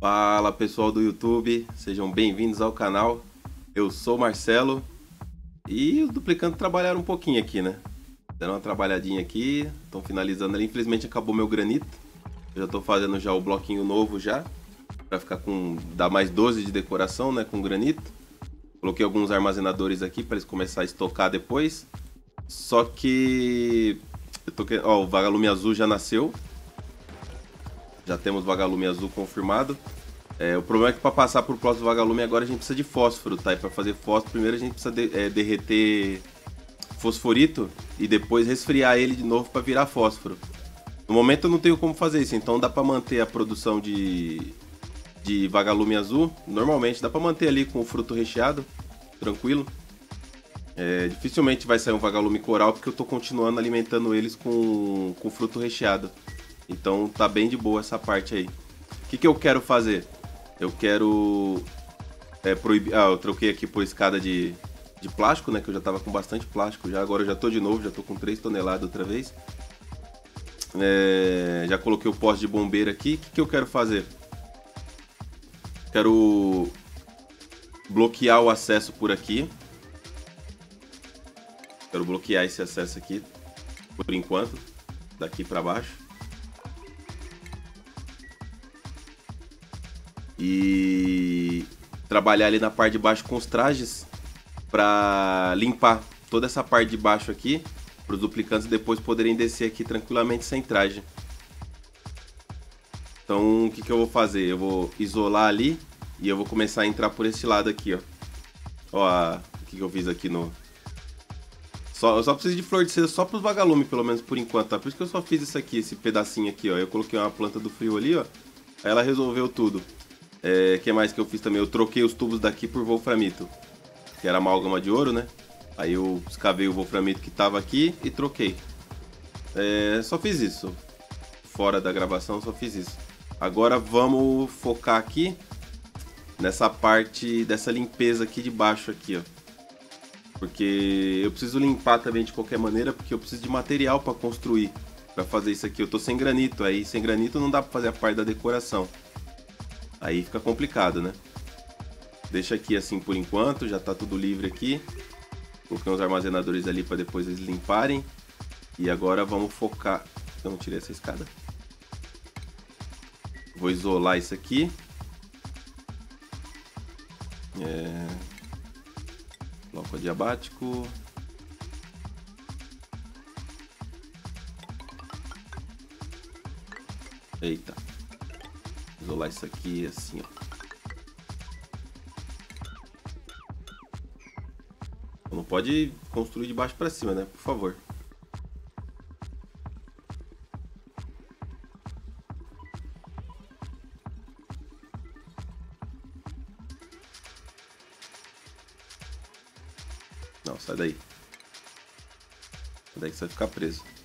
Fala pessoal do YouTube, sejam bem-vindos ao canal. Eu sou Marcelo e os duplicantes trabalharam um pouquinho aqui, né? Deram uma trabalhadinha aqui, estão finalizando ali. Infelizmente acabou meu granito. Eu já estou fazendo já o bloquinho novo já, para ficar com dar mais 12 de decoração, né, com granito. Coloquei alguns armazenadores aqui para eles começar a estocar depois. Só que eu tô ó, o vagalume azul já nasceu, já temos vagalume azul confirmado. É, o problema é que para passar para o próximo vagalume agora a gente precisa de fósforo, tá? E para fazer fósforo primeiro a gente precisa de, é, derreter fosforito e depois resfriar ele de novo para virar fósforo. No momento eu não tenho como fazer isso, então dá para manter a produção de, de vagalume azul. Normalmente dá para manter ali com o fruto recheado, tranquilo. É, dificilmente vai sair um vagalume coral porque eu estou continuando alimentando eles com, com fruto recheado. Então tá bem de boa essa parte aí. O que, que eu quero fazer? Eu quero é, proibir. Ah, eu troquei aqui por escada de, de plástico, né? Que eu já tava com bastante plástico já. Agora eu já tô de novo, já tô com 3 toneladas outra vez. É, já coloquei o poste de bombeiro aqui. O que, que eu quero fazer? Quero bloquear o acesso por aqui. Quero bloquear esse acesso aqui por enquanto, daqui para baixo. E trabalhar ali na parte de baixo com os trajes para limpar toda essa parte de baixo aqui para os duplicantes depois poderem descer aqui tranquilamente sem traje. Então o que, que eu vou fazer? Eu vou isolar ali e eu vou começar a entrar por esse lado aqui, ó. Ó, a... o que, que eu fiz aqui no... Só, eu só preciso de flor de seda só para os vagalumes, pelo menos por enquanto, tá? Por isso que eu só fiz isso aqui, esse pedacinho aqui, ó. Eu coloquei uma planta do frio ali, ó. Aí ela resolveu tudo. É, que mais que eu fiz também? Eu troquei os tubos daqui por wolframito, que era amálgama de ouro, né? Aí eu escavei o wolframito que tava aqui e troquei. É, só fiz isso. Fora da gravação, só fiz isso. Agora vamos focar aqui nessa parte dessa limpeza aqui de baixo aqui, ó. Porque eu preciso limpar também de qualquer maneira, porque eu preciso de material para construir, para fazer isso aqui. Eu tô sem granito, aí sem granito não dá para fazer a parte da decoração. Aí fica complicado, né? Deixa aqui assim por enquanto, já tá tudo livre aqui. Coloquei uns armazenadores ali para depois eles limparem. E agora vamos focar... Eu não tirei essa escada. Vou isolar isso aqui. É... Bloco adiabático. Eita isolar isso aqui assim, ó. Não pode construir de baixo para cima, né? Por favor. Não, sai daí. Sai daí que você vai ficar preso.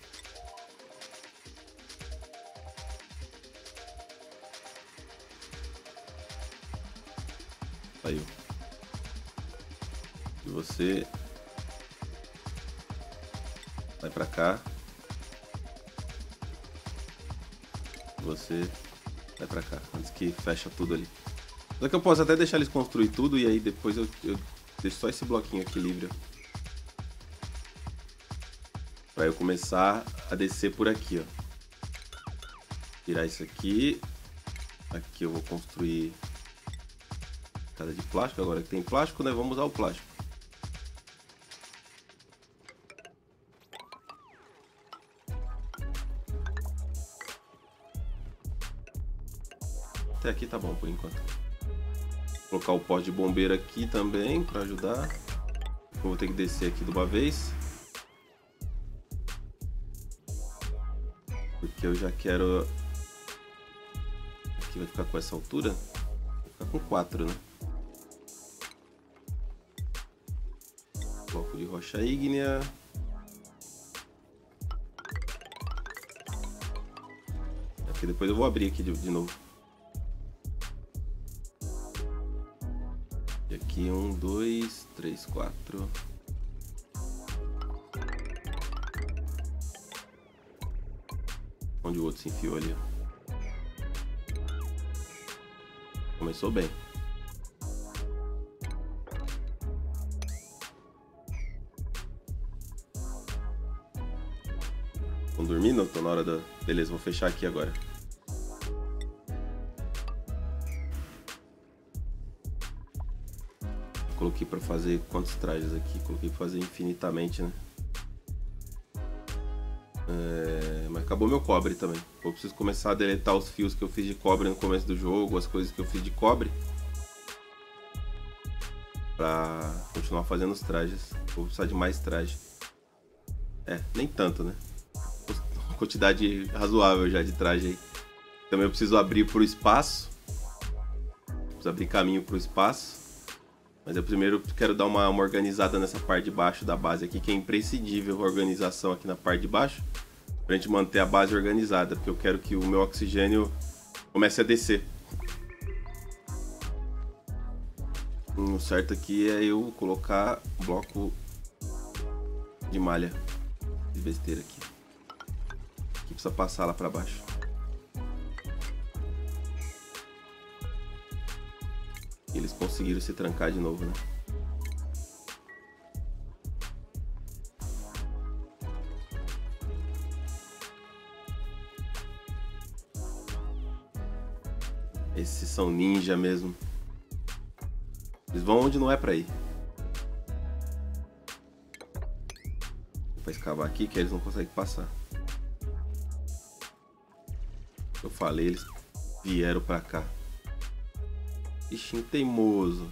Você vai pra cá. Você vai pra cá, antes que fecha tudo ali. Só que eu posso até deixar eles construir tudo e aí depois eu, eu deixo só esse bloquinho aqui livre. Pra eu começar a descer por aqui, ó. Tirar isso aqui. Aqui eu vou construir Casa de plástico, agora que tem plástico, né? Vamos usar o plástico. Até aqui tá bom por enquanto. Vou colocar o pó de bombeiro aqui também para ajudar. Eu vou ter que descer aqui de uma vez. Porque eu já quero... Aqui vai ficar com essa altura. Vai ficar com 4, né? bloco de rocha ígnea. Aqui depois eu vou abrir aqui de, de novo. Aqui um, dois, três, quatro. Onde o outro se enfiou ali. Começou bem. Estão dormindo? Tô na hora da... Beleza, vou fechar aqui agora. Coloquei pra fazer quantos trajes aqui? Coloquei pra fazer infinitamente, né? É... Mas acabou meu cobre também. Eu preciso começar a deletar os fios que eu fiz de cobre no começo do jogo, as coisas que eu fiz de cobre. Pra continuar fazendo os trajes. Vou precisar de mais traje. É, nem tanto, né? Uma quantidade razoável já de traje aí. Também eu preciso abrir pro espaço. Preciso abrir caminho pro espaço. Mas eu primeiro quero dar uma, uma, organizada nessa parte de baixo da base aqui, que é imprescindível a organização aqui na parte de baixo, pra gente manter a base organizada, porque eu quero que o meu oxigênio comece a descer. O certo aqui é eu colocar bloco de malha de besteira aqui. Que precisa passar lá pra baixo. Eles conseguiram se trancar de novo, né? Esses são ninja mesmo. Eles vão onde não é pra ir. Vou escavar aqui que eles não conseguem passar. Eu falei, eles vieram pra cá. Bichinho teimoso.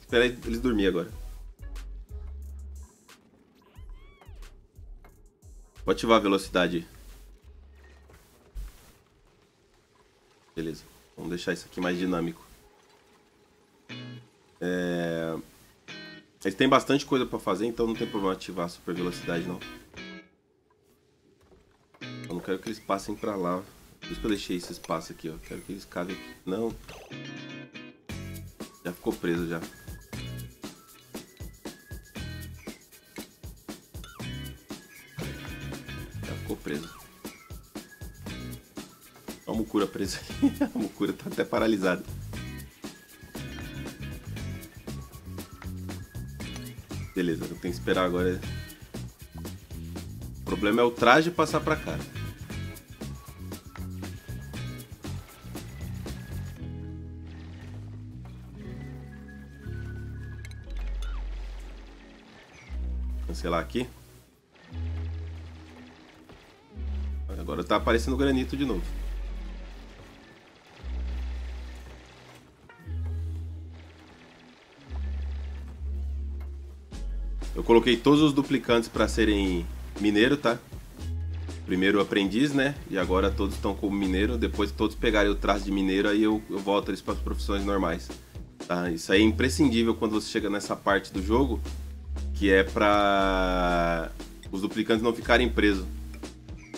Espera eles dormir agora. Vou ativar a velocidade. Beleza. Vamos deixar isso aqui mais dinâmico. É... Eles têm bastante coisa para fazer, então não tem problema ativar a super velocidade, não. Eu não quero que eles passem para lá. Por isso que eu deixei esse espaço aqui, ó. Quero que eles cavem aqui. Não. Já ficou preso já. Já ficou preso. Olha a Mukura presa aí. a Mukura tá até paralisada. Beleza, eu tenho que esperar agora. O problema é o traje passar pra cá. Cancelar aqui. Agora tá aparecendo granito de novo. Eu coloquei todos os duplicantes para serem mineiro, tá? Primeiro aprendiz, né? E agora todos estão como mineiro. Depois que todos pegarem o traço de mineiro, aí eu, eu volto eles para as profissões normais. Tá? Isso aí é imprescindível quando você chega nessa parte do jogo que é para os duplicantes não ficarem presos.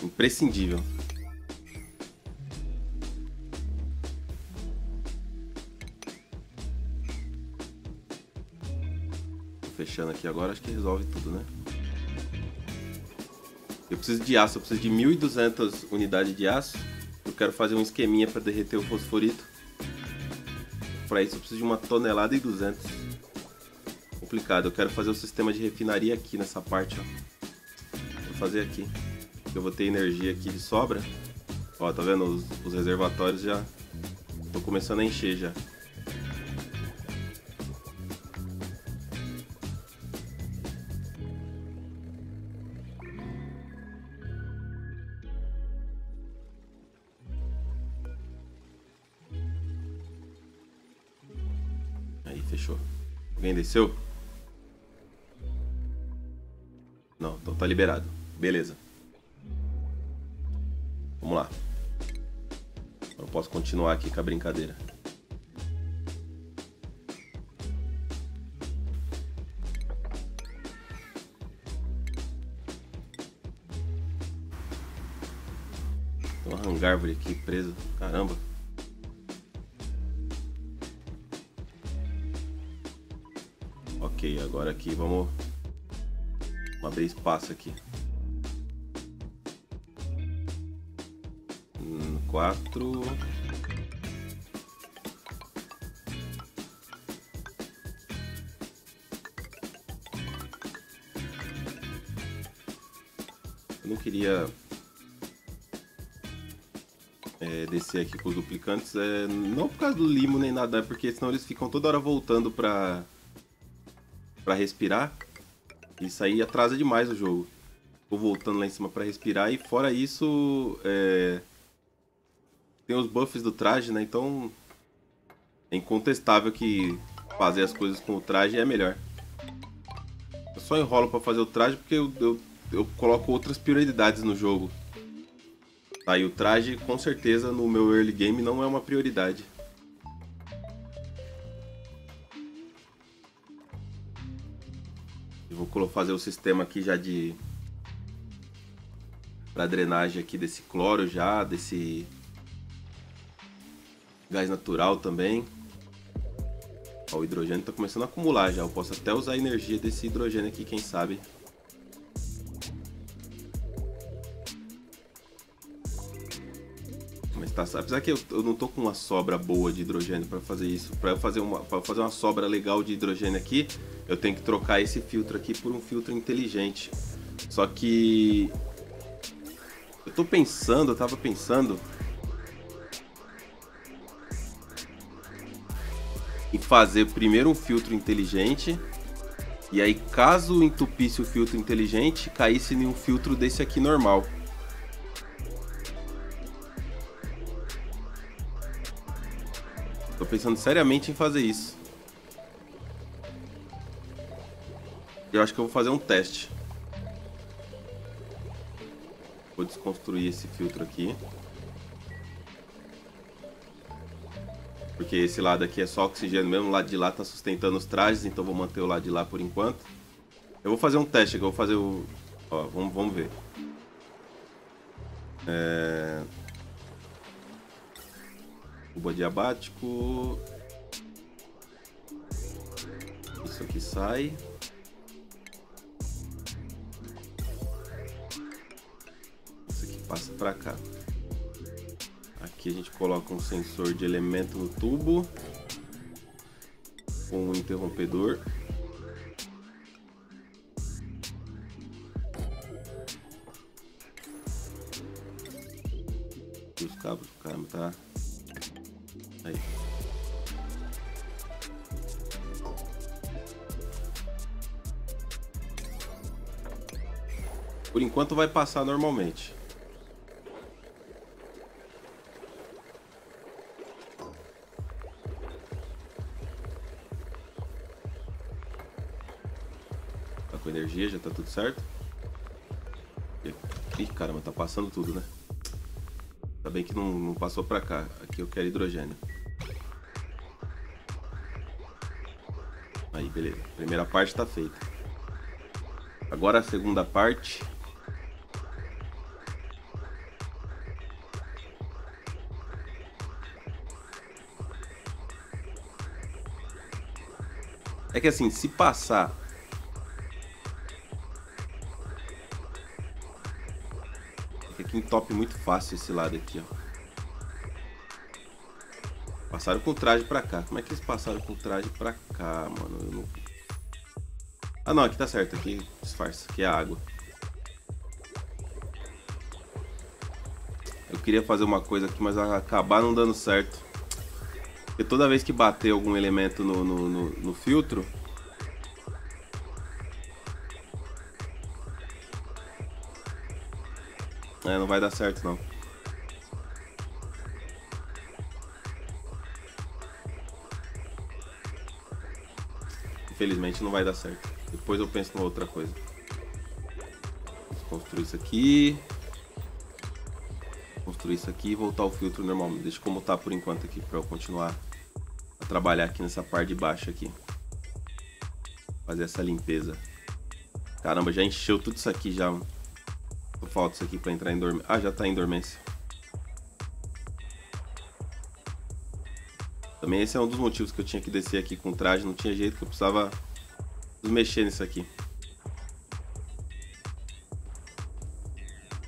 Imprescindível. Tô fechando aqui agora, acho que resolve tudo, né? Eu preciso de aço, eu preciso de 1.200 unidades de aço. Eu quero fazer um esqueminha para derreter o fosforito. Para isso eu preciso de uma tonelada e 200 complicado. Eu quero fazer o sistema de refinaria aqui nessa parte, ó. Vou fazer aqui. Eu vou ter energia aqui de sobra. Ó, tá vendo? Os, os reservatórios já estão começando a encher já. Aí, fechou. Alguém desceu? Tá liberado. Beleza. Vamos lá. Eu posso continuar aqui com a brincadeira. Tem uma hangárvore aqui presa. Caramba. Ok, agora aqui vamos Vou abrir espaço aqui. 4 quatro. Eu não queria é, descer aqui com os duplicantes, é, não por causa do limo nem nada, é porque senão eles ficam toda hora voltando pra, pra respirar. Isso aí atrasa demais o jogo. Vou voltando lá em cima pra respirar e fora isso, é, tem os buffs do traje, né? Então é incontestável que fazer as coisas com o traje é melhor. Eu só enrolo pra fazer o traje porque eu, eu, eu coloco outras prioridades no jogo. Tá, e o traje, com certeza, no meu early game não é uma prioridade. Fazer o sistema aqui já de... Pra drenagem aqui desse cloro já, desse... Gás natural também. Ó, o hidrogênio tá começando a acumular já. Eu posso até usar a energia desse hidrogênio aqui, quem sabe. Tá? Apesar que eu, eu não tô com uma sobra boa de hidrogênio para fazer isso. Para fazer uma fazer uma sobra legal de hidrogênio aqui, eu tenho que trocar esse filtro aqui por um filtro inteligente. Só que eu tô pensando, eu tava pensando em fazer primeiro um filtro inteligente e aí caso entupisse o filtro inteligente, caísse em um filtro desse aqui normal. Pensando seriamente em fazer isso. Eu acho que eu vou fazer um teste. Vou desconstruir esse filtro aqui. Porque esse lado aqui é só oxigênio mesmo, o lado de lá está sustentando os trajes, então vou manter o lado de lá por enquanto. Eu vou fazer um teste aqui, eu vou fazer o... Ó, vamos, vamos ver. É cubo adiabático. Isso aqui sai. Isso aqui passa para cá. Aqui a gente coloca um sensor de elemento no tubo. Com um interrompedor. Por enquanto vai passar normalmente. Tá com energia, já tá tudo certo. Ih, caramba, tá passando tudo, né? Ainda bem que não, não passou pra cá. Aqui eu quero hidrogênio. Aí, beleza. Primeira parte tá feita. Agora a segunda parte. É que assim, se passar aqui em top muito fácil esse lado aqui, ó. Passaram com o traje pra cá. Como é que eles passaram com o traje pra cá, mano? Não... Ah, não. Aqui tá certo. Aqui disfarça. Aqui é água. Eu queria fazer uma coisa aqui, mas acabar não dando certo. Toda vez que bater algum elemento no, no, no, no filtro, É, não vai dar certo não. Infelizmente não vai dar certo. Depois eu penso numa outra coisa. Construir isso aqui. Construir isso aqui e voltar o filtro normalmente. Deixa como tá por enquanto aqui para eu continuar trabalhar aqui nessa parte de baixo aqui. Fazer essa limpeza. Caramba, já encheu tudo isso aqui já falta isso aqui pra entrar em dormência. Ah, já tá em dormência. Também esse é um dos motivos que eu tinha que descer aqui com o traje. Não tinha jeito que eu precisava mexer nisso aqui.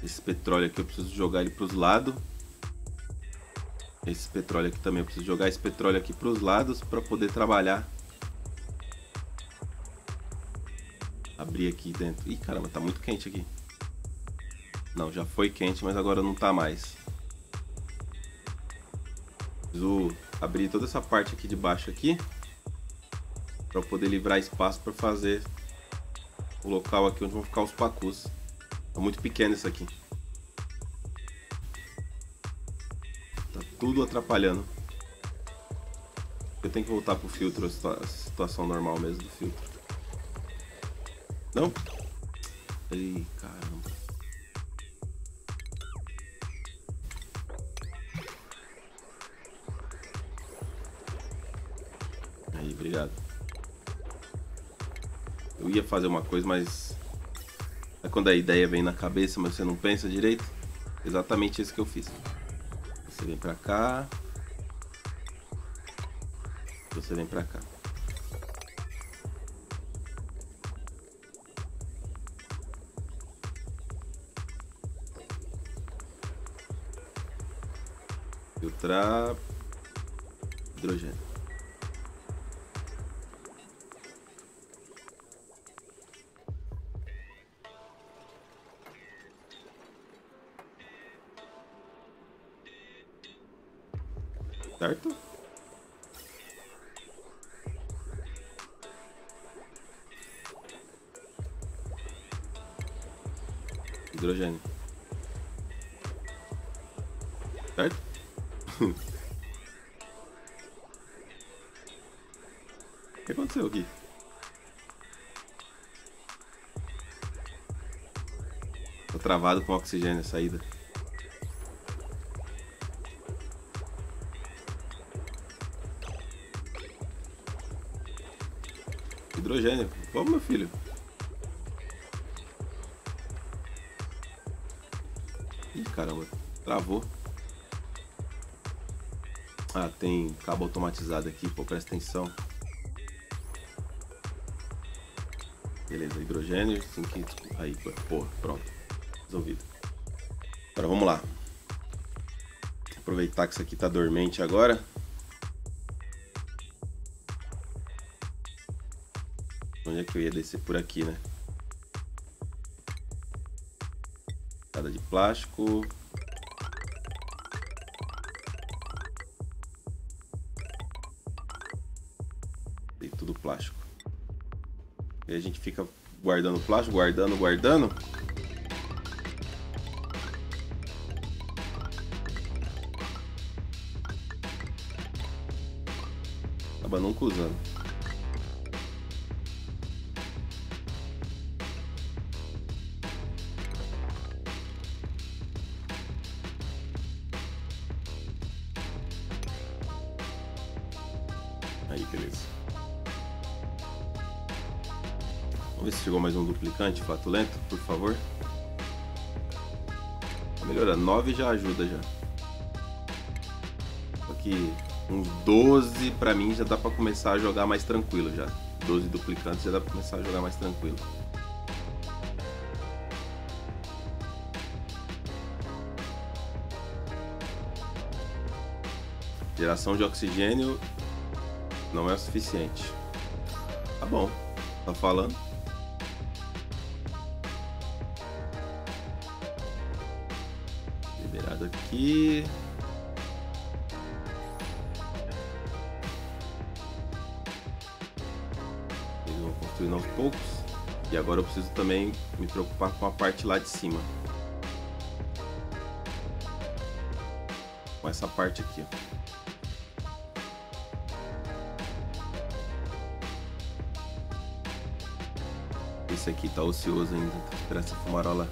Esse petróleo aqui eu preciso jogar ele pros lados. Esse petróleo aqui também eu preciso jogar esse petróleo aqui pros lados para poder trabalhar. Abrir aqui dentro. Ih, caramba, tá muito quente aqui. Não, já foi quente, mas agora não tá mais. Preciso abrir toda essa parte aqui de baixo aqui. Pra poder livrar espaço para fazer o local aqui onde vão ficar os pacus. Tá muito pequeno isso aqui. Tudo atrapalhando. Eu tenho que voltar pro filtro, a situação normal mesmo do filtro. Não? Ei, caramba. Aí, obrigado. Eu ia fazer uma coisa, mas é quando a ideia vem na cabeça, mas você não pensa direito. Exatamente isso que eu fiz. Você vem pra cá. Você vem pra cá. Filtrar hidrogênio. Hidrogênio. Certo? o que aconteceu aqui? Tô travado com oxigênio a saída. hidrogênio. Vamos, meu filho. Caramba. Travou. Ah, tem cabo automatizado aqui, pô, presta atenção. Beleza, hidrogênio, 500. Aí, pô, pronto. Resolvido. Agora vamos lá. Aproveitar que isso aqui tá dormente agora. Onde é que eu ia descer? Por aqui, né? Plástico. E tudo plástico. E a gente fica guardando plástico, guardando, guardando. Acaba nunca usando. Aí, beleza. Vamos ver se chegou mais um duplicante flatulento, por favor. Tá melhorando. 9 já ajuda já. Só que uns 12 pra mim já dá pra começar a jogar mais tranquilo já. 12 duplicantes já dá pra começar a jogar mais tranquilo. Geração de oxigênio não é o suficiente. Tá bom, tá falando. Liberado aqui. Eles vão construindo aos poucos. E agora eu preciso também me preocupar com a parte lá de cima. Com essa parte aqui, ó. Esse aqui tá ocioso ainda. Tô esperando essa fumarola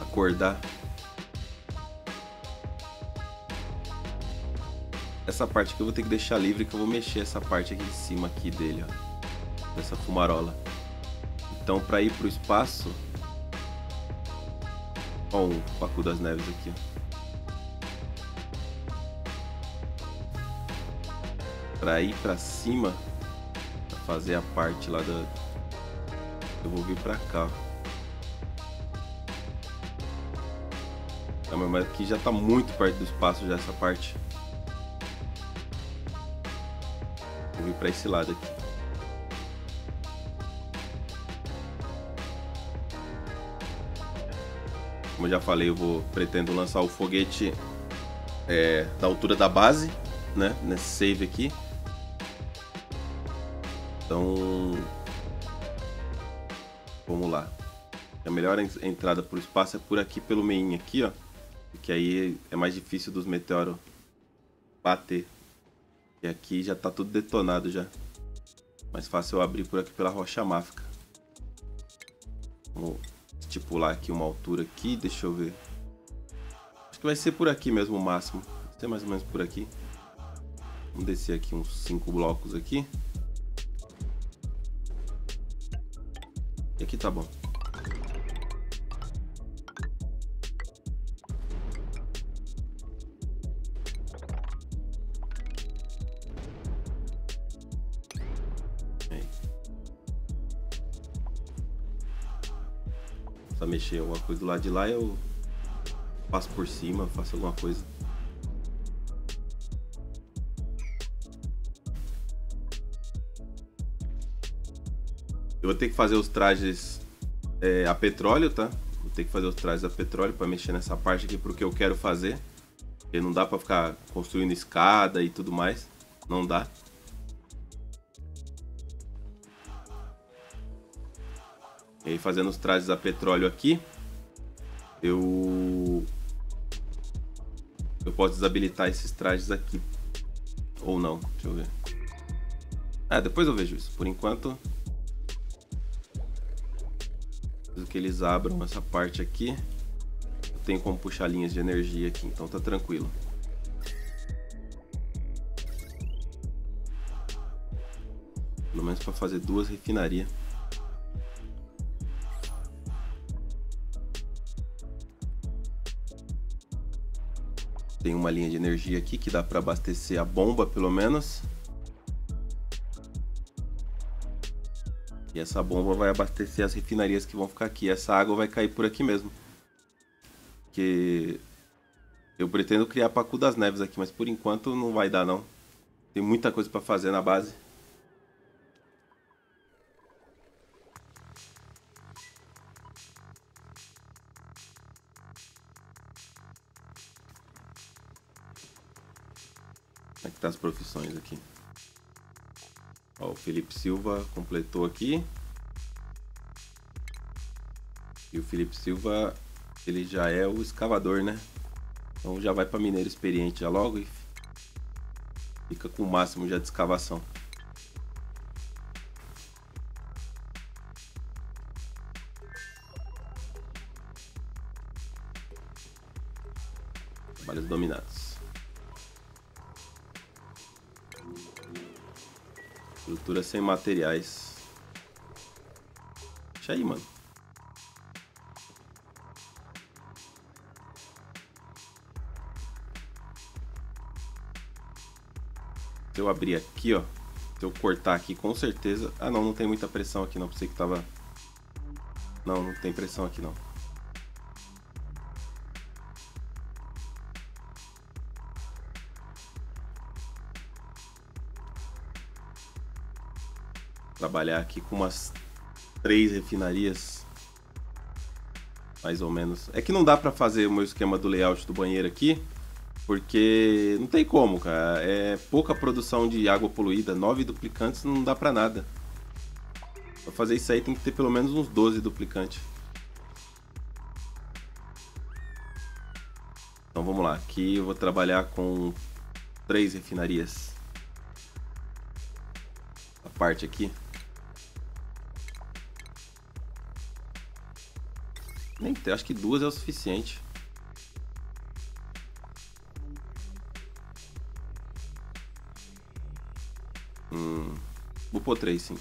acordar. Essa parte aqui eu vou ter que deixar livre que eu vou mexer essa parte aqui de cima aqui dele, ó. Dessa fumarola. Então para ir pro espaço... Ó o Pacu das Neves aqui, ó. Pra ir pra cima, pra fazer a parte lá da, eu vou vir pra cá. Ah, mas aqui já tá muito perto do espaço já essa parte. Vou vir pra esse lado aqui. Como eu já falei, eu vou pretendo lançar o foguete é, da altura da base, né? Nesse save aqui. Então, vamos lá. A melhor entrada o espaço é por aqui, pelo main aqui, ó. Porque aí é mais difícil dos meteoros bater. E aqui já tá tudo detonado já. Mais fácil eu abrir por aqui pela rocha máfica. Vamos estipular aqui uma altura aqui, deixa eu ver. Acho que vai ser por aqui mesmo o máximo. Vai ser mais ou menos por aqui. Vamos descer aqui uns 5 blocos aqui. E aqui tá bom. Mexer alguma coisa do lado de lá eu passo por cima, faço alguma coisa. Eu vou ter que fazer os trajes é, a petróleo, tá? Vou ter que fazer os trajes a petróleo para mexer nessa parte aqui porque eu quero fazer. Porque não dá para ficar construindo escada e tudo mais. Não dá. E aí fazendo os trajes a petróleo aqui, eu eu posso desabilitar esses trajes aqui ou não, deixa eu ver. Ah, depois eu vejo isso. Por enquanto, preciso que eles abram essa parte aqui. Eu tenho como puxar linhas de energia aqui, então tá tranquilo. Pelo menos para fazer duas refinarias. Tem uma linha de energia aqui que dá para abastecer a bomba, pelo menos. E essa bomba vai abastecer as refinarias que vão ficar aqui. Essa água vai cair por aqui mesmo. Porque eu pretendo criar Pacu das Neves aqui, mas por enquanto não vai dar não. Tem muita coisa para fazer na base. Como é que tá as profissões aqui? Ó, o Felipe Silva completou aqui. E o Felipe Silva, ele já é o escavador, né? Então já vai para mineiro experiente já logo e fica com o máximo já de escavação. Sem materiais. Deixa aí, mano. Se eu abrir aqui, ó. Se eu cortar aqui, com certeza... Ah, não, não tem muita pressão aqui não. Pensei que tava... Não, não tem pressão aqui não. Trabalhar aqui com umas três refinarias. Mais ou menos. É que não dá pra fazer o meu esquema do layout do banheiro aqui. Porque não tem como, cara. É pouca produção de água poluída. Nove duplicantes não dá pra nada. Pra fazer isso aí tem que ter pelo menos uns 12 duplicantes. Então vamos lá. Aqui eu vou trabalhar com três refinarias. A parte aqui. Nem acho que duas é o suficiente. Hum, vou pôr três, sim.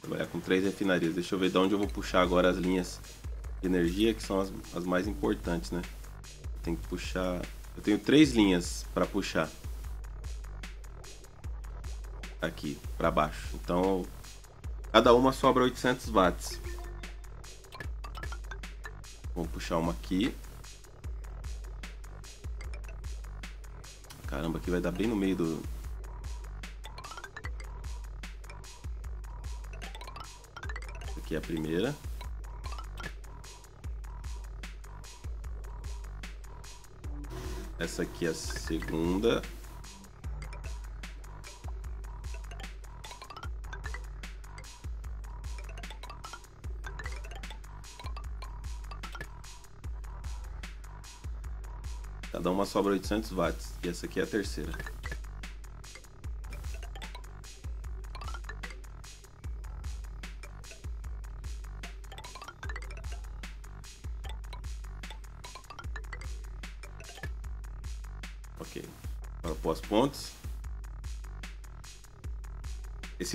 Trabalhar com três refinarias. Deixa eu ver de onde eu vou puxar agora as linhas energia, que são as, as mais importantes, né? Tem que puxar... Eu tenho três linhas para puxar. Aqui, para baixo. Então, cada uma sobra 800 watts. Vou puxar uma aqui. Caramba, aqui vai dar bem no meio do... Aqui é a primeira. Essa aqui é a segunda. Cada uma sobra 800 watts. E essa aqui é a terceira.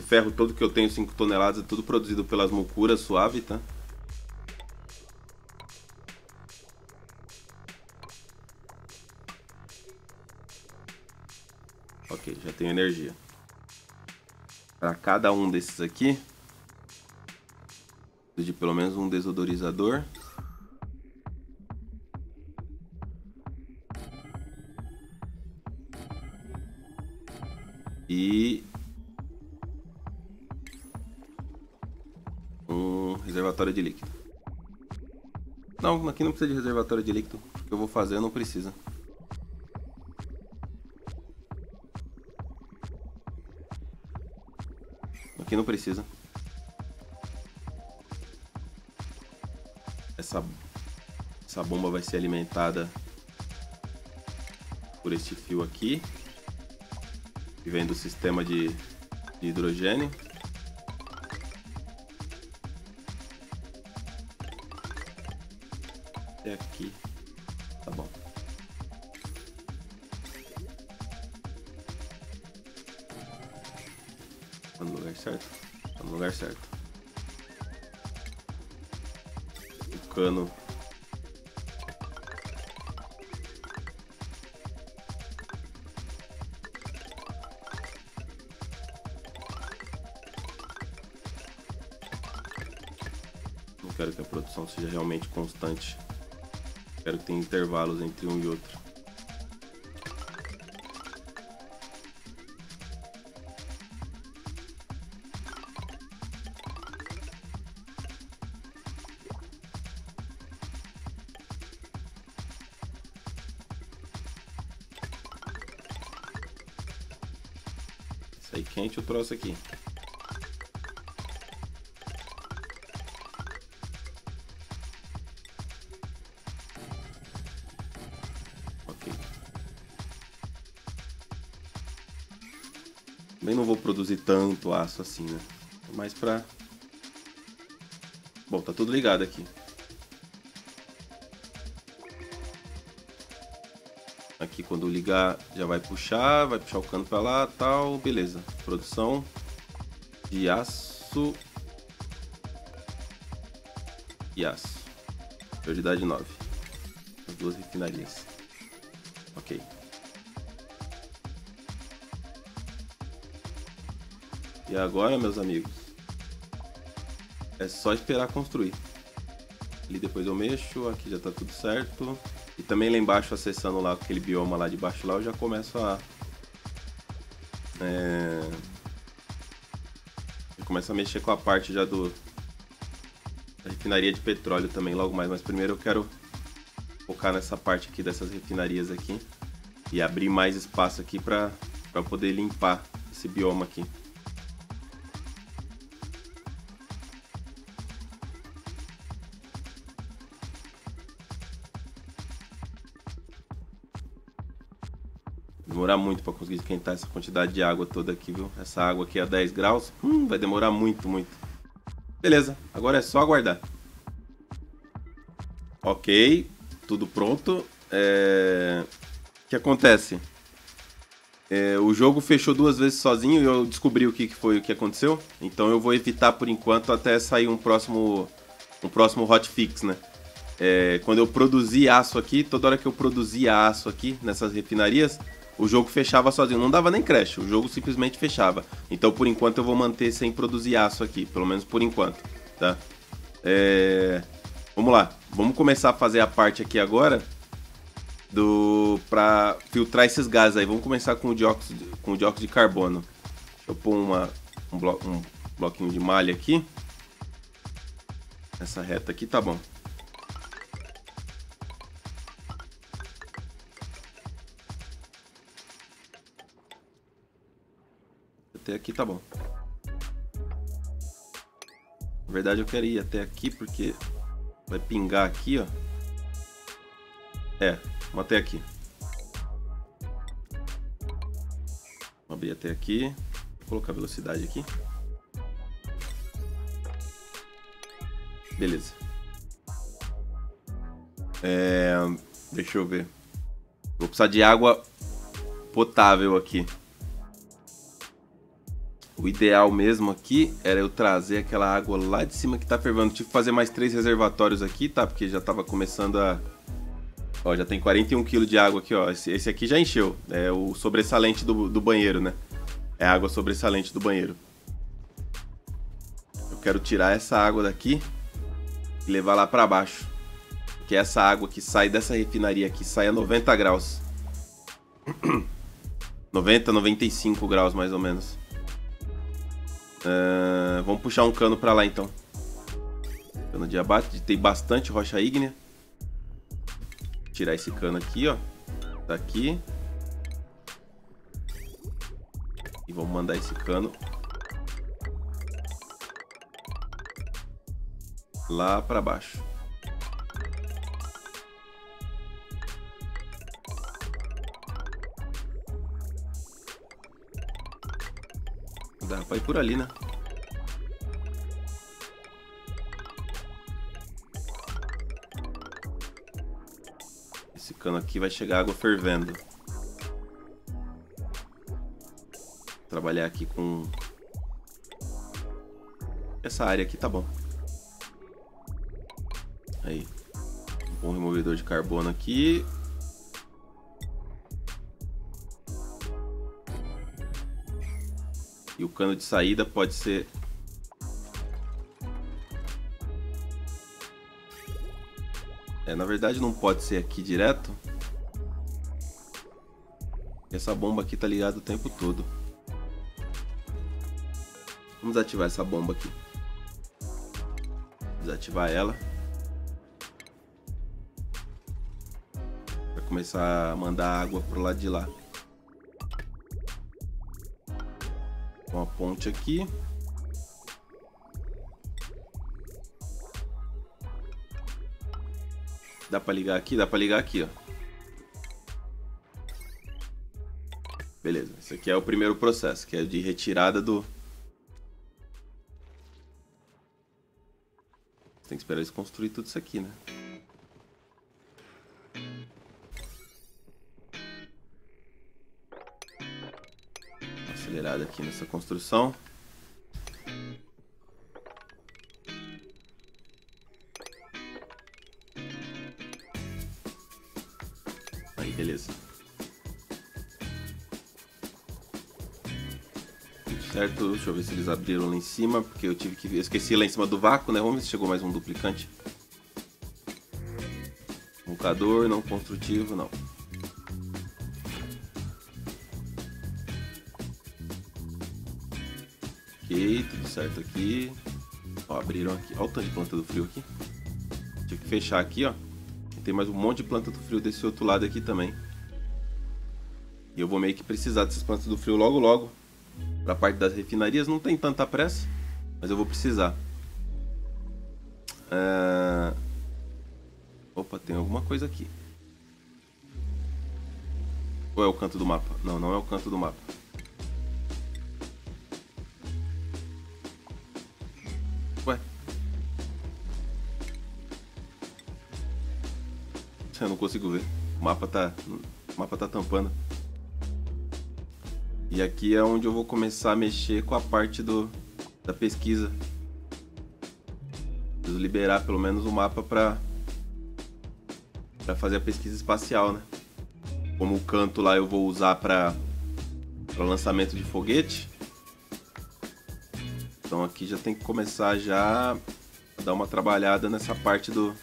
Ferro todo que eu tenho, 5 toneladas, é tudo produzido pelas Mucuras Suave, tá? Ok, já tenho energia. Para cada um desses aqui, de pelo menos um desodorizador. E reservatório de líquido. Não, aqui não precisa de reservatório de líquido. O que eu vou fazer não precisa. Aqui não precisa. Essa, essa bomba vai ser alimentada por este fio aqui. Que vem do sistema de, de hidrogênio. Não quero que a produção seja realmente constante. Quero que tenha intervalos entre um e outro. Troço aqui. Ok. Também não vou produzir tanto aço assim, né? Mais pra... Bom, tá tudo ligado aqui. Aqui quando ligar já vai puxar, vai puxar o cano para lá, tal, beleza. Produção de aço e aço. Prioridade 9. As duas refinarias. Ok. E agora, meus amigos, é só esperar construir. Ali depois eu mexo, aqui já tá tudo certo. Também lá embaixo, acessando lá aquele bioma lá de baixo lá, eu já começo a... É... Eu começo a mexer com a parte já do... Da refinaria de petróleo também logo mais. Mas primeiro eu quero focar nessa parte aqui dessas refinarias aqui. E abrir mais espaço aqui para poder limpar esse bioma aqui. Demorar muito para conseguir esquentar essa quantidade de água toda aqui, viu? Essa água aqui a 10 graus, hum, vai demorar muito, muito. Beleza, agora é só aguardar. Ok, tudo pronto. É... O que acontece? É, o jogo fechou duas vezes sozinho e eu descobri o que foi o que aconteceu. Então eu vou evitar por enquanto até sair um próximo um próximo hotfix, né? É, quando eu produzi aço aqui, toda hora que eu produzia aço aqui nessas refinarias, o jogo fechava sozinho, não dava nem crash, o jogo simplesmente fechava. Então por enquanto eu vou manter sem produzir aço aqui, pelo menos por enquanto, tá? É... Vamos lá, vamos começar a fazer a parte aqui agora do para filtrar esses gases aí. Vamos começar com o dióxido, com o dióxido de carbono. Deixa eu pôr uma, um, blo, um bloquinho de malha aqui. Essa reta aqui tá bom. Até aqui tá bom. Na verdade eu quero ir até aqui porque vai pingar aqui, ó. É, vamos até aqui. Vou abrir até aqui. Vou colocar a velocidade aqui. Beleza. É, deixa eu ver. Vou precisar de água potável aqui. O ideal mesmo aqui era eu trazer aquela água lá de cima que tá fervendo. Tive que fazer mais três reservatórios aqui, tá? Porque já tava começando a... Ó, já tem 41 kg de água aqui, ó. Esse, esse, aqui já encheu. É o sobressalente do, do banheiro, né? É a água sobressalente do banheiro. Eu quero tirar essa água daqui e levar lá para baixo. Que essa água que sai dessa refinaria aqui sai a 90 graus. 90, 95 graus mais ou menos. Uh, vamos puxar um cano para lá então. Cano de abate, tem bastante rocha ígnea. Tirar esse cano aqui, ó. Daqui. E vamos mandar esse cano lá para baixo. Pra ir por ali, né? Esse cano aqui vai chegar água fervendo. Vou trabalhar aqui com... Essa área aqui tá bom. Aí. Um bom removedor de carbono aqui. Cano de saída pode ser É, na verdade não pode ser aqui direto. Essa bomba aqui tá ligada o tempo todo. Vamos ativar essa bomba aqui. Desativar ela. Vai começar a mandar água pro lado de lá. Ponte aqui. Dá pra ligar aqui? Dá pra ligar aqui, ó. Beleza, esse aqui é o primeiro processo, que é de retirada do... Tem que esperar eles construir tudo isso aqui, né? Acelerada aqui nessa construção. Aí, beleza. certo, deixa eu ver se eles abriram lá em cima, porque eu tive que... Eu esqueci lá em cima do vácuo, né? Vamos ver se chegou mais um duplicante. Vulcador, não construtivo, não. Certo aqui. Ó, abriram aqui. Olha o tanto de planta do frio aqui. Tive que fechar aqui, ó. Tem mais um monte de planta do frio desse outro lado aqui também. E eu vou meio que precisar dessas plantas do frio logo logo. Pra parte das refinarias não tem tanta pressa. Mas eu vou precisar. Uh... Opa, tem alguma coisa aqui. Ou é o canto do mapa? Não, não é o canto do mapa. Consigo ver. O mapa tá, o mapa tá tampando. E aqui é onde eu vou começar a mexer com a parte do, da pesquisa. Preciso liberar pelo menos o mapa para para fazer a pesquisa espacial, né? Como o canto lá eu vou usar para lançamento de foguete. Então aqui já tem que começar já a dar uma trabalhada nessa parte do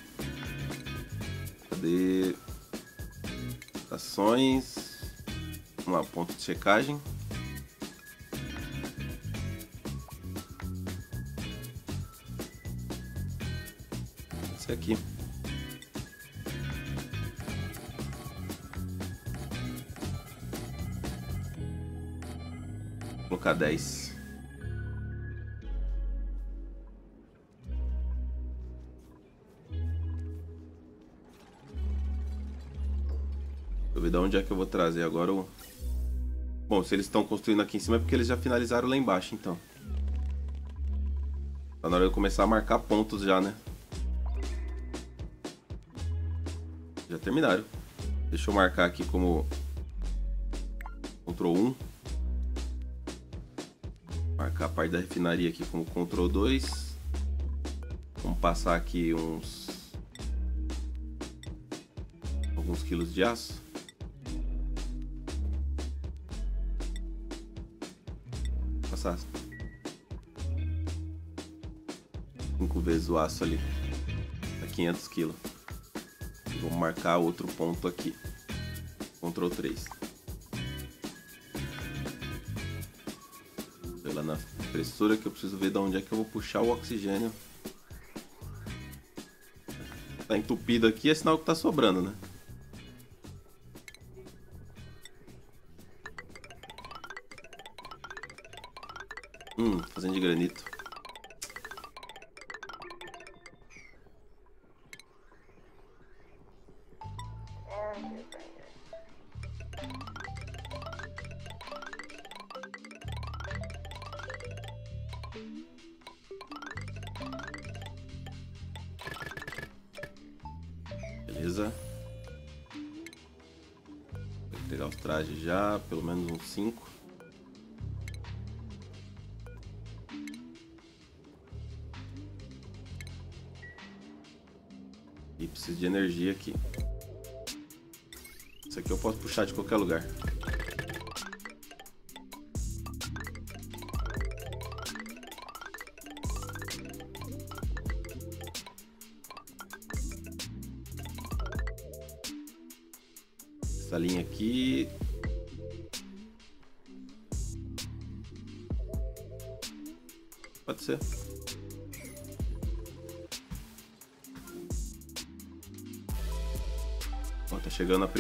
Vamos lá, ponto de checagem. Esse aqui. Vou colocar 10. De onde é que eu vou trazer agora o... Bom, se eles estão construindo aqui em cima é porque eles já finalizaram lá embaixo, então. Tá na hora de eu começar a marcar pontos já, né? Já terminaram. Deixa eu marcar aqui como... Ctrl 1. Marcar a parte da refinaria aqui como Ctrl 2. Vamos passar aqui uns... Alguns quilos de aço. Vezes o aço ali. Tá 500 quilos. Vamos marcar outro ponto aqui. Ctrl 3. Pela na impressora que eu preciso ver de onde é que eu vou puxar o oxigênio. Tá entupido aqui, é sinal que tá sobrando, né? Energia aqui. Isso aqui eu posso puxar de qualquer lugar.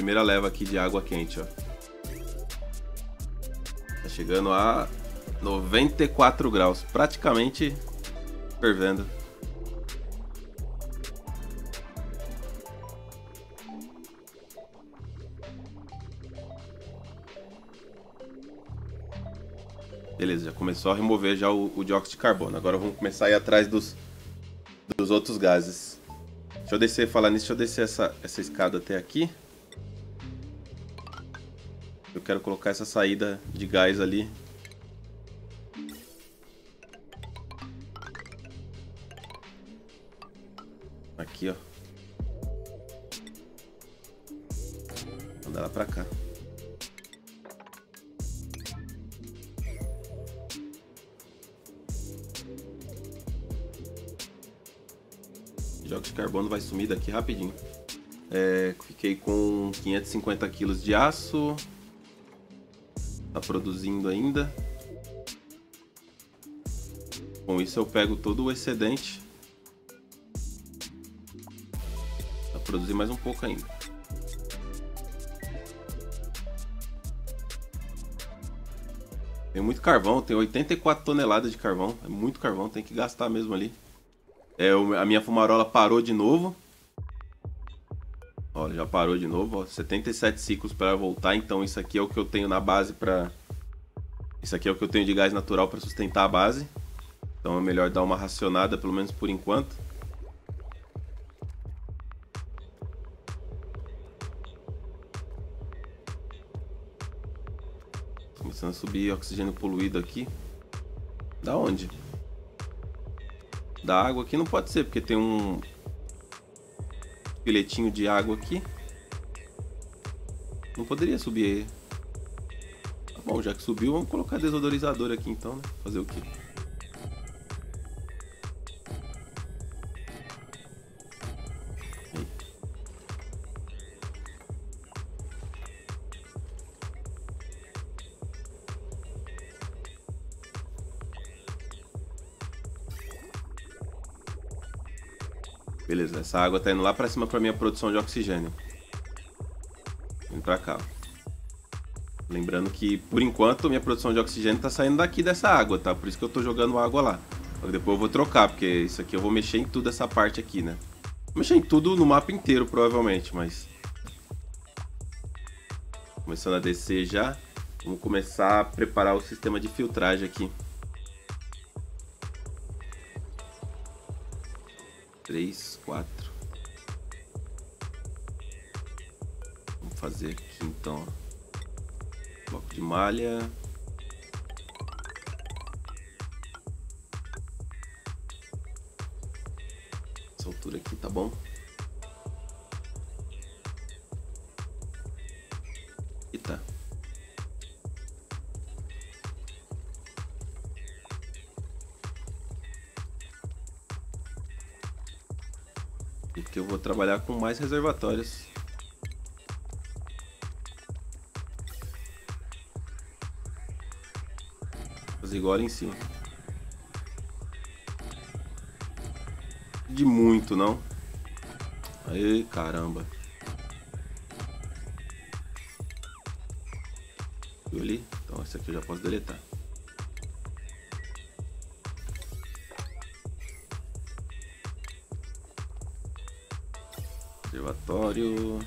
Primeira leva aqui de água quente, ó. Tá chegando a 94 graus, praticamente fervendo. Beleza, já começou a remover já o, o dióxido de carbono. Agora vamos começar a ir atrás dos, dos outros gases. Deixa eu descer, falar nisso, deixa eu descer essa, essa escada até aqui. Eu quero colocar essa saída de gás ali. Aqui, ó. Mandar ela pra cá. Dióxido de carbono vai sumir daqui rapidinho. É, fiquei com 550 quilos de aço. Tá produzindo ainda. Com isso eu pego todo o excedente. Vai produzir mais um pouco ainda. Tem muito carvão, tem 84 toneladas de carvão. É muito carvão, tem que gastar mesmo ali. É, a minha fumarola parou de novo. Já parou de novo. Ó, 77 ciclos para voltar. Então isso aqui é o que eu tenho na base para... Isso aqui é o que eu tenho de gás natural para sustentar a base. Então é melhor dar uma racionada, pelo menos por enquanto. Começando a subir oxigênio poluído aqui. Da onde? Da água aqui não pode ser, porque tem um filetinho de água aqui. Não poderia subir. Tá bom, já que subiu, vamos colocar desodorizador aqui então, né? Fazer o quê? Essa água tá indo lá pra cima pra minha produção de oxigênio. Vem pra cá. Lembrando que, por enquanto, minha produção de oxigênio tá saindo daqui dessa água, tá? Por isso que eu tô jogando água lá. Depois eu vou trocar, porque isso aqui eu vou mexer em tudo essa parte aqui, né? Vou mexer em tudo no mapa inteiro, provavelmente, mas... Começando a descer já. Vamos começar a preparar o sistema de filtragem aqui. Três, quatro. Vamos fazer aqui então. Bloco de malha. Essa altura aqui tá bom. Trabalhar com mais reservatórios. Fazer ali em cima. De muito, não? Aí, caramba. Viu ali? Então esse aqui eu já posso deletar. Observatório.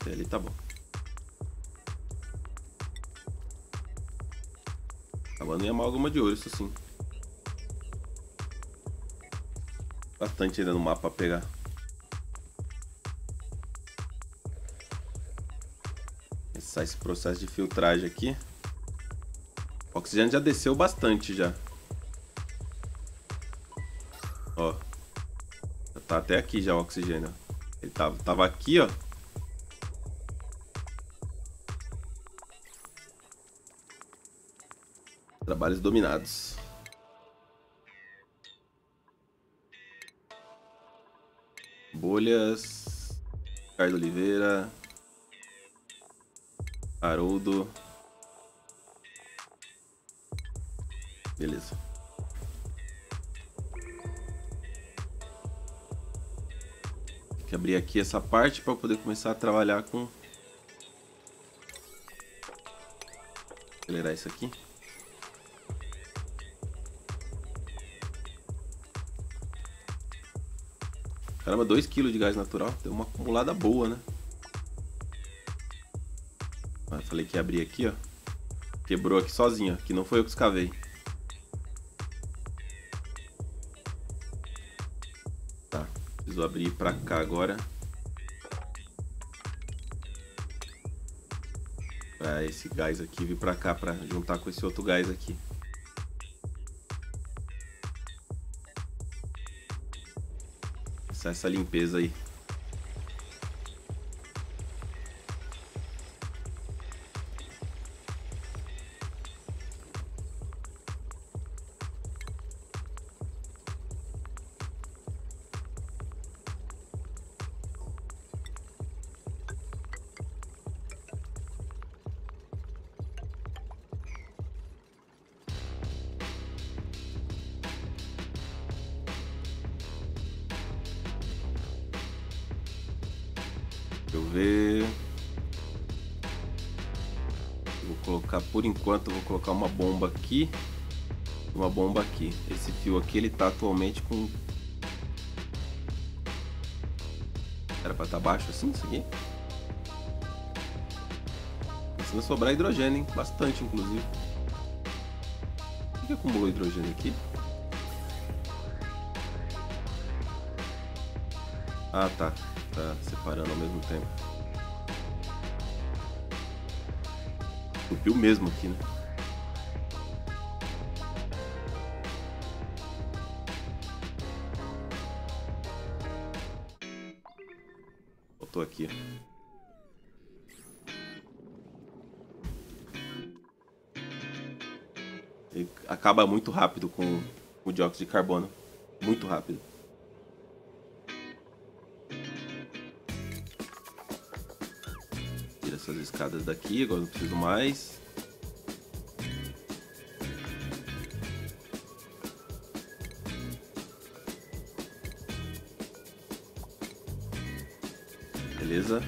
Até ali tá bom. Acabando em amálgama de ouro, isso sim. Bastante ainda no mapa pra pegar. Começar esse processo de filtragem aqui. O oxigênio já desceu bastante já. Ó. Já tá até aqui já o oxigênio. Ele tava, tava aqui, ó. Trabalhos dominados. Bolhas. Ricardo Oliveira. Haroldo. Beleza. Tem que abrir aqui essa parte para poder começar a trabalhar com... Acelerar isso aqui. Caramba, 2kg de gás natural. Deu uma acumulada boa, né? Falei que ia abrir aqui, ó. Quebrou aqui sozinho, ó. Que não foi eu que escavei. Tá. Preciso abrir pra cá agora. Pra esse gás aqui vir pra cá pra juntar com esse outro gás aqui. essa limpeza aí. Por enquanto, vou colocar uma bomba aqui. Uma bomba aqui. Esse fio aqui, ele tá atualmente com... Era pra estar tá baixo assim, isso aqui? Precisa sobrar hidrogênio, hein? Bastante, inclusive. Por que acumulou hidrogênio aqui? Ah, tá tá separando ao mesmo tempo. Subiu mesmo aqui, né? Faltou aqui. Ele acaba muito rápido com o dióxido de carbono. Muito rápido. Escadas daqui, agora não preciso mais. Beleza.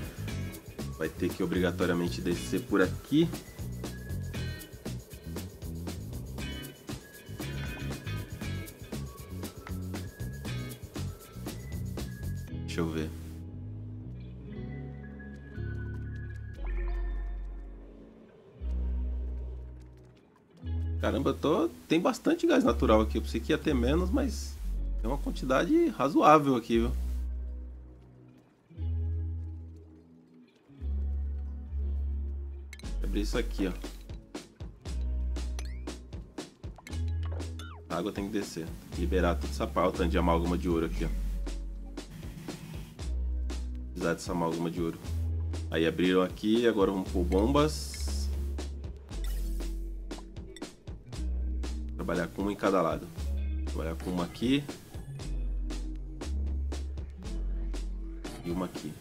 Vai ter que obrigatoriamente descer por aqui. Tem bastante gás natural aqui. Eu pensei que ia ter menos, mas tem uma quantidade razoável aqui, viu? Vou abrir isso aqui, ó. A água tem que descer. Liberar toda essa pauta de amálgama de ouro aqui, ó. Precisar dessa amálgama de ouro. Aí abriram aqui, agora vamos por bombas. Trabalhar com uma em cada lado. Trabalhar com uma aqui. E uma aqui.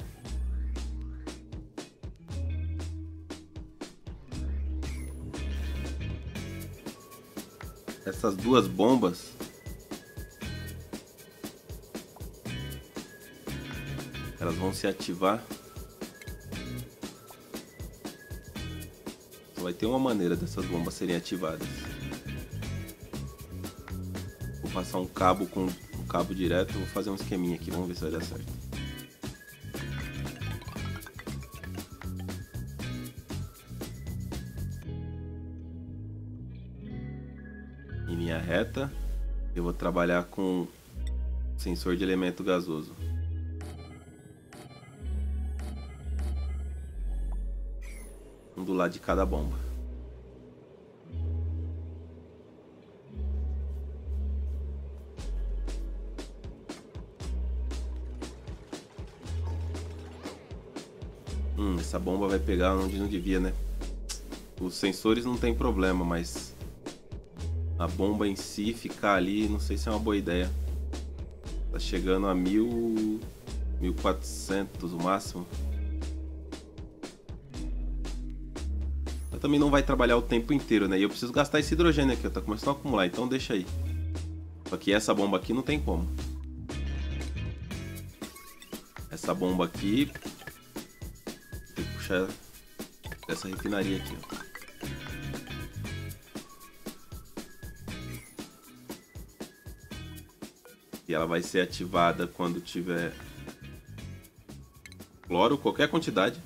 Essas duas bombas elas vão se ativar. Só vai ter uma maneira dessas bombas serem ativadas passar um cabo com um cabo direto, vou fazer um esqueminha aqui, vamos ver se vai dar certo. Em linha reta, eu vou trabalhar com sensor de elemento gasoso. Um do lado de cada bomba. Essa bomba vai pegar onde não devia, né? Os sensores não tem problema, mas a bomba em si ficar ali, não sei se é uma boa ideia. Tá chegando a mil, 1400 o máximo. Ela também não vai trabalhar o tempo inteiro, né? E eu preciso gastar esse hidrogênio aqui, tá começando a acumular, então deixa aí. Só que essa bomba aqui não tem como. Essa bomba aqui puxar essa refinaria aqui. Ó. E ela vai ser ativada quando tiver cloro, qualquer quantidade.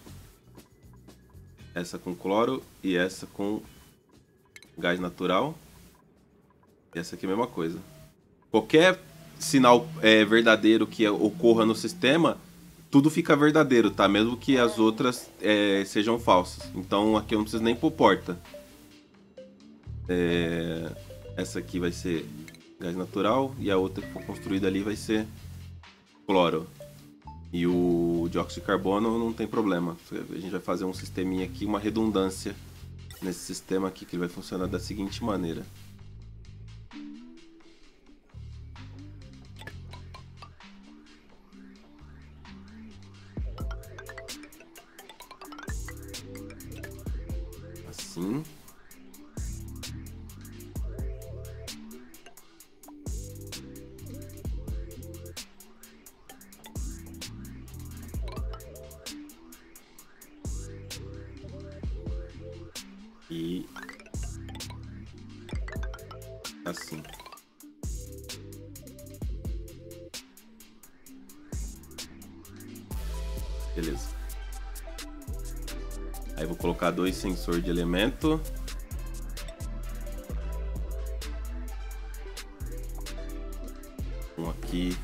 Essa com cloro e essa com gás natural. E essa aqui é a mesma coisa. Qualquer sinal é, verdadeiro que ocorra no sistema, tudo fica verdadeiro, tá? Mesmo que as outras é, sejam falsas. Então aqui eu não preciso nem pôr porta. É, essa aqui vai ser gás natural e a outra que for construída ali vai ser cloro. E o dióxido de carbono não tem problema. A gente vai fazer um sisteminha aqui, uma redundância nesse sistema aqui que ele vai funcionar da seguinte maneira. Sensores de elemento. Um aqui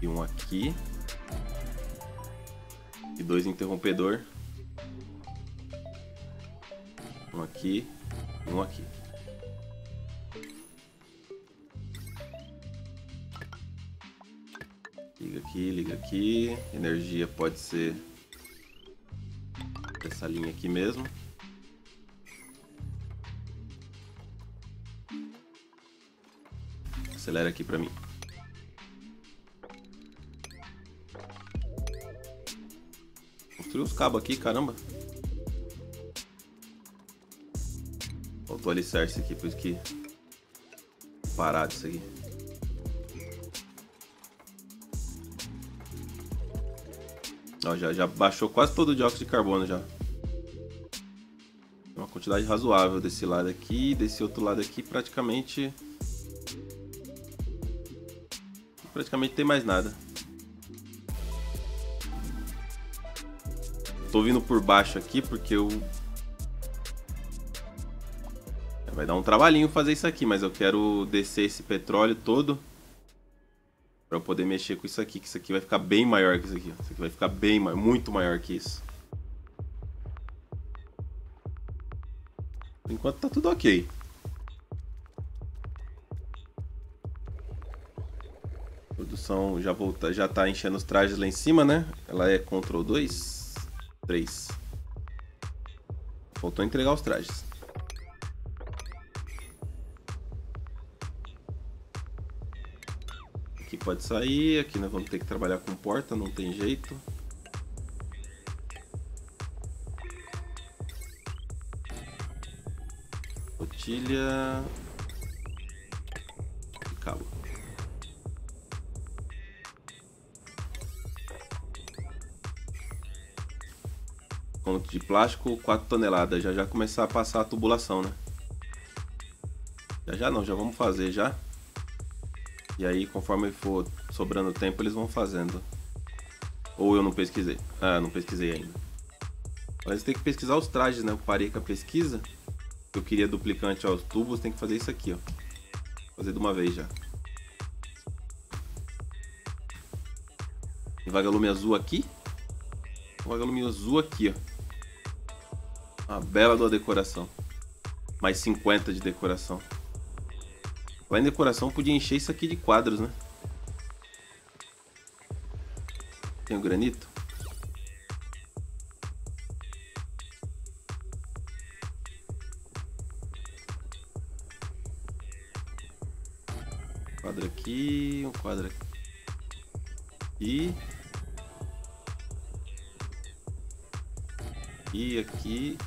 e um aqui. E dois interrompedor. Um aqui e um aqui. Liga aqui, liga aqui. Energia pode ser essa linha aqui mesmo. Acelera aqui pra mim. Construiu os cabos aqui, caramba. Faltou alicerce aqui, por isso que... Parado isso aqui. Ó, já, já baixou quase todo o dióxido de carbono já. Uma quantidade razoável desse lado aqui, desse outro lado aqui praticamente Praticamente tem mais nada. Tô vindo por baixo aqui porque eu... Vai dar um trabalhinho fazer isso aqui, mas eu quero descer esse petróleo todo para eu poder mexer com isso aqui, que isso aqui vai ficar bem maior que isso aqui. Isso aqui vai ficar bem, muito maior que isso. Por enquanto tá tudo ok. Produção já volta, já tá enchendo os trajes lá em cima, né? Ela é Ctrl 2, 3. Faltou entregar os trajes. pode sair. Aqui nós vamos ter que trabalhar com porta, não tem jeito. Rotilha. E cabo. De plástico, 4 toneladas. Já já começar a passar a tubulação, né? Já já não, já vamos fazer já. E aí, conforme for sobrando tempo, eles vão fazendo. Ou eu não pesquisei. Ah, não pesquisei ainda. Mas tem que pesquisar os trajes, né? Eu parei com a pesquisa. Eu queria duplicante aos tubos, tem que fazer isso aqui, ó. Fazer de uma vez já. E vagalume azul aqui. Vagalume azul aqui, ó. Uma bela da decoração. Mais 50 de decoração. Lá em decoração podia encher isso aqui de quadros, né? Tem o granito. Quadro aqui, um quadro aqui. E aqui.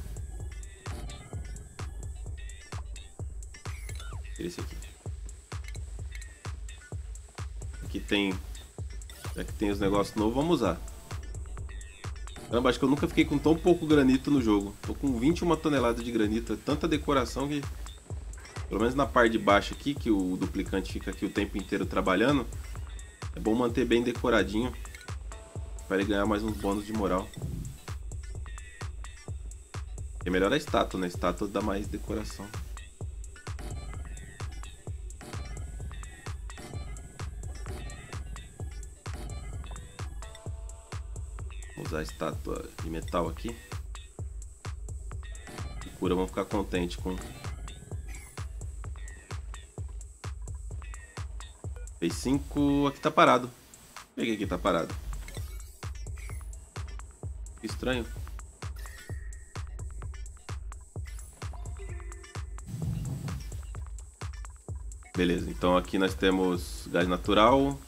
Esse aqui. que tem. Tem os negócios novos, vamos usar. Caramba, acho que eu nunca fiquei com tão pouco granito no jogo. Tô com 21 toneladas de granito. É tanta decoração que. Pelo menos na parte de baixo aqui, que o duplicante fica aqui o tempo inteiro trabalhando. É bom manter bem decoradinho. Para ele ganhar mais uns bônus de moral. É melhor a estátua, né? A estátua dá mais decoração. Estátua de metal aqui. E cura vão ficar contente com. Fez 5. Aqui tá parado. Peguei aqui, tá parado. Que estranho. Beleza, então aqui nós temos gás natural,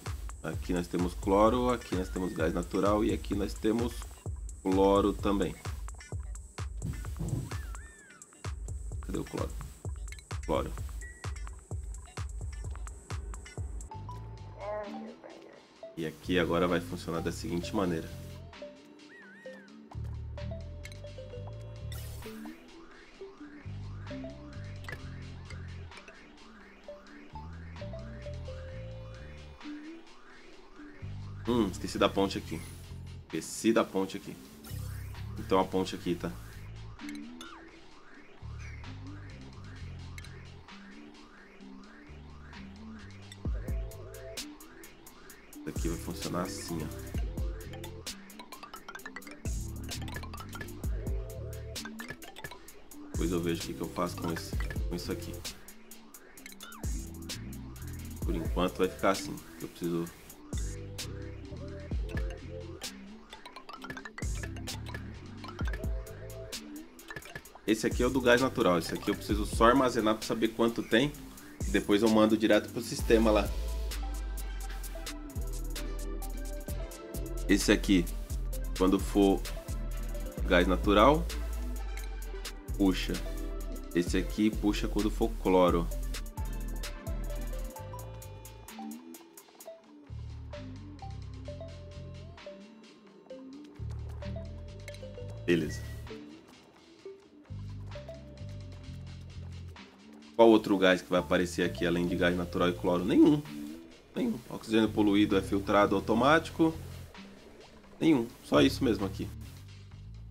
Aqui nós temos cloro, aqui nós temos gás natural e aqui nós temos cloro também. Cadê o cloro? Cloro. E aqui agora vai funcionar da seguinte maneira. Esqueci da ponte aqui. Esqueci da ponte aqui. Então a ponte aqui, tá? Isso aqui vai funcionar assim, ó. Depois eu vejo o que, que eu faço com, esse, com isso aqui. Por enquanto vai ficar assim. Eu preciso Esse aqui é o do gás natural. Esse aqui eu preciso só armazenar para saber quanto tem. Depois eu mando direto pro sistema lá. Esse aqui, quando for gás natural, puxa Esse aqui puxa com o do outro gás que vai aparecer aqui além de gás natural e cloro? Nenhum. Nenhum. Oxigênio poluído é filtrado automático. Nenhum. Só isso mesmo aqui.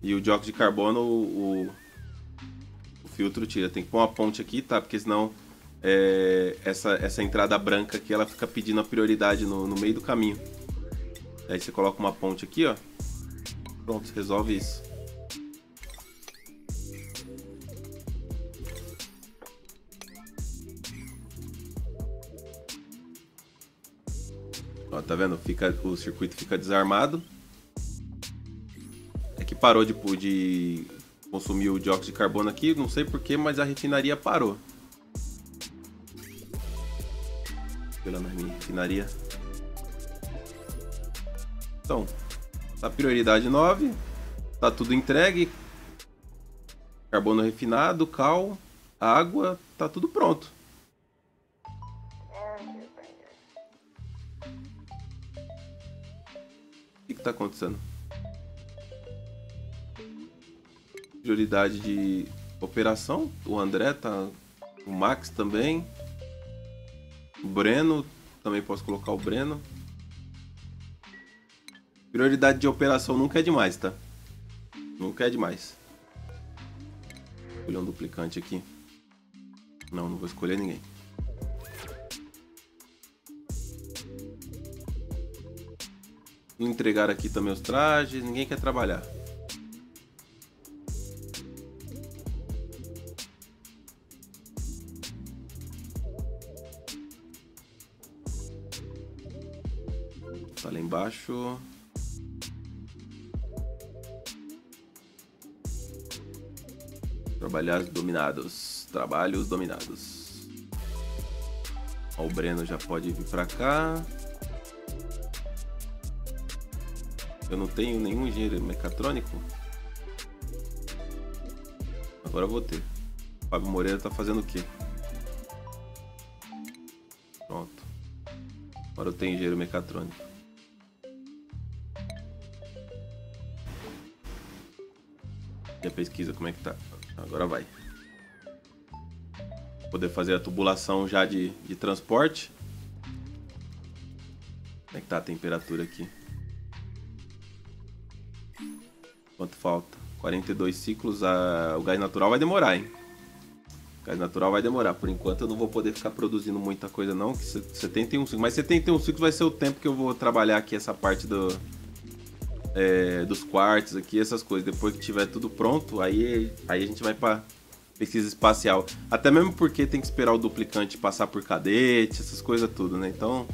E o dióxido de carbono, o, o filtro tira. Tem que pôr uma ponte aqui, tá? Porque senão é, essa, essa entrada branca aqui, ela fica pedindo a prioridade no, no meio do caminho. Aí você coloca uma ponte aqui, ó. Pronto, resolve isso. Tá vendo? Fica, o circuito fica desarmado. É que parou de, de consumir o dióxido de carbono aqui, não sei porquê, mas a refinaria parou. Pela minha refinaria. Então, a prioridade 9. Tá tudo entregue. Carbono refinado, cal, água, tá tudo pronto. Tá acontecendo? Prioridade de operação. O André tá. O Max também. O Breno. Também posso colocar o Breno. Prioridade de operação nunca é demais, tá? Nunca é demais. Vou escolher um duplicante aqui. Não, não vou escolher ninguém. Entregar aqui também os trajes, ninguém quer trabalhar. Tá lá embaixo. Trabalhar dominados. Trabalhos dominados. Ó, o Breno já pode vir pra cá. Eu não tenho nenhum engenheiro mecatrônico. Agora eu vou ter. Fábio Moreira tá fazendo o quê? Pronto. Agora eu tenho engenheiro mecatrônico. E a pesquisa, como é que tá? Agora vai. Poder fazer a tubulação já de, de transporte. Como é que tá a temperatura aqui? Quanto falta? 42 ciclos. A... O gás natural vai demorar, hein? O gás natural vai demorar. Por enquanto eu não vou poder ficar produzindo muita coisa não. Que 71 ciclos. Mas 71 ciclos vai ser o tempo que eu vou trabalhar aqui essa parte do... É, dos quartos aqui, essas coisas. Depois que tiver tudo pronto, aí, aí a gente vai para pesquisa espacial. Até mesmo porque tem que esperar o duplicante passar por cadete, essas coisas tudo, né? Então,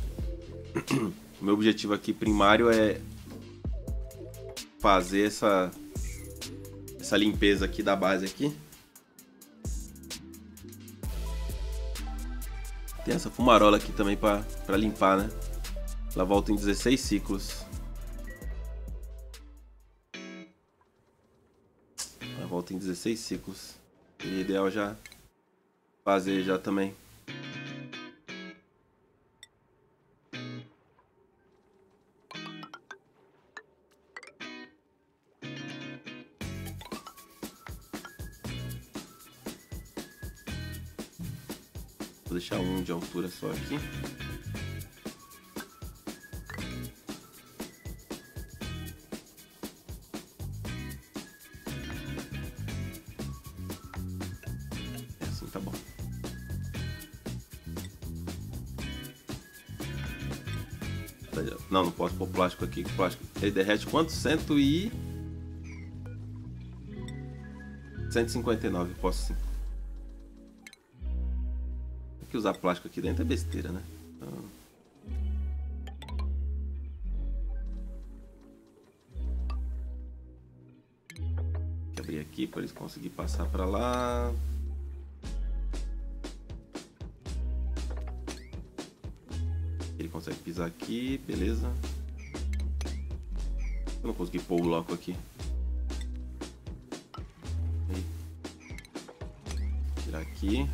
o meu objetivo aqui primário é fazer essa essa limpeza aqui da base aqui. Tem essa fumarola aqui também para limpar, né? Ela volta em 16 ciclos. Ela volta em 16 ciclos. E ideal já fazer já também. Altura só aqui. É assim tá bom. Não, não posso pôr plástico aqui. Plástico. Ele derrete quanto? Cento e... 159, posso usar plástico aqui dentro é besteira, né? Então... abrir aqui para eles conseguirem passar para lá. Ele consegue pisar aqui, beleza. Eu não consegui pôr o bloco aqui. aqui.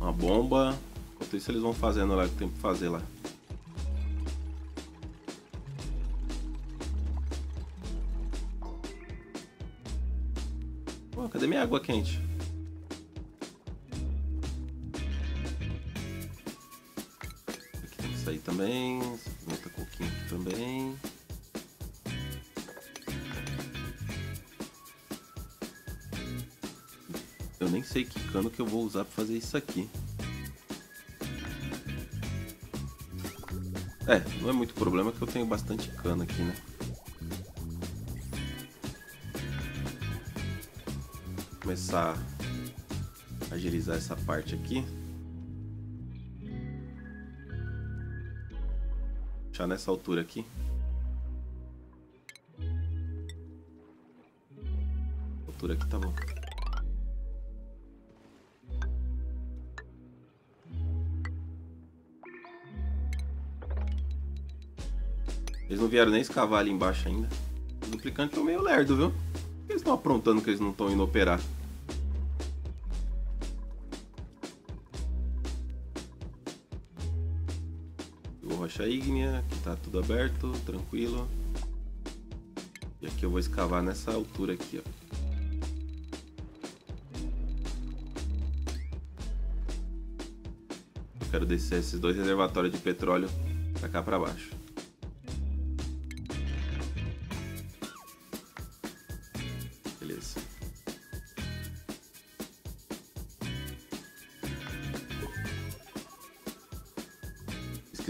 Uma bomba. Enquanto isso eles vão fazendo lá o que tem que fazer lá. Pô, cadê minha água quente? Aqui tem que sair também. Eu nem sei que cano que eu vou usar para fazer isso aqui. É, não é muito problema que eu tenho bastante cano aqui, né? Começar a agilizar essa parte aqui. Deixar nessa altura aqui. Altura aqui tá bom. Eles não vieram nem escavar ali embaixo ainda. Os duplicantes estão meio lerdo, viu? Por que eles estão aprontando que eles não estão indo operar? Vou rocha ígnea, aqui tá tudo aberto, tranquilo. E aqui eu vou escavar nessa altura aqui, ó. Quero descer esses dois reservatórios de petróleo pra cá pra baixo.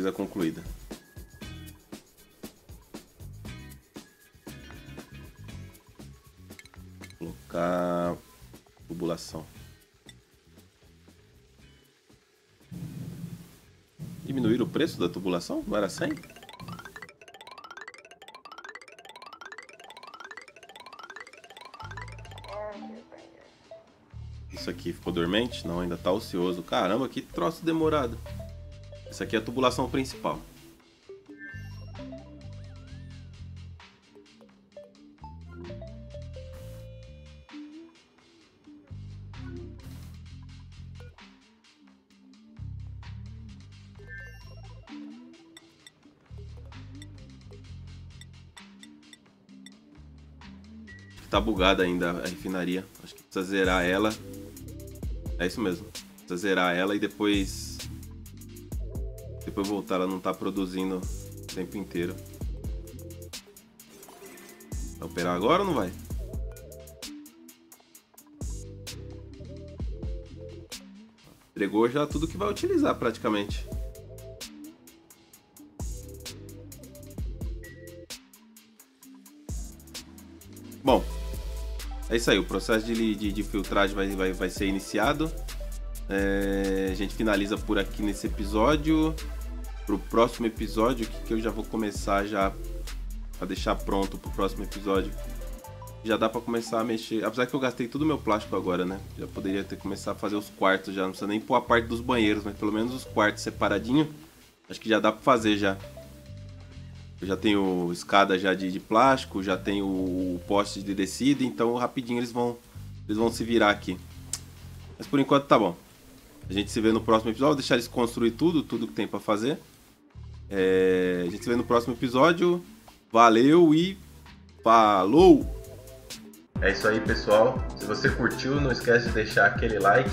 Pesquisa concluída. Colocar tubulação. Diminuir o preço da tubulação? Não era 100? Isso aqui ficou dormente? Não, ainda tá ocioso. Caramba, que troço demorado. Essa aqui é a tubulação principal. Tá bugada ainda a refinaria. Acho que precisa zerar ela. É isso mesmo. Precisa zerar ela e depois voltar, ela não tá produzindo o tempo inteiro. Vai operar agora ou não vai? Entregou já tudo que vai utilizar praticamente. Bom, é isso aí. O processo de, de, de filtragem vai, vai, vai ser iniciado. É, a gente finaliza por aqui nesse episódio pro próximo episódio, que, que eu já vou começar já a deixar pronto pro próximo episódio. Já dá para começar a mexer. Apesar que eu gastei todo o meu plástico agora, né? Já poderia ter começado a fazer os quartos já. Não precisa nem pôr a parte dos banheiros, mas pelo menos os quartos separadinho. Acho que já dá para fazer já. Eu já tenho escada já de, de, plástico, já tenho o poste de descida, então rapidinho eles vão eles vão se virar aqui. Mas por enquanto tá bom. A gente se vê no próximo episódio. Vou deixar eles construir tudo, tudo que tem para fazer. É, a gente se vê no próximo episódio. Valeu e falou! É isso aí, pessoal. Se você curtiu, não esquece de deixar aquele like.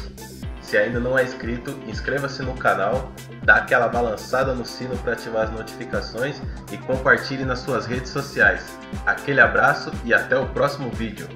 Se ainda não é inscrito, inscreva-se no canal, dá aquela balançada no sino para ativar as notificações e compartilhe nas suas redes sociais. Aquele abraço e até o próximo vídeo.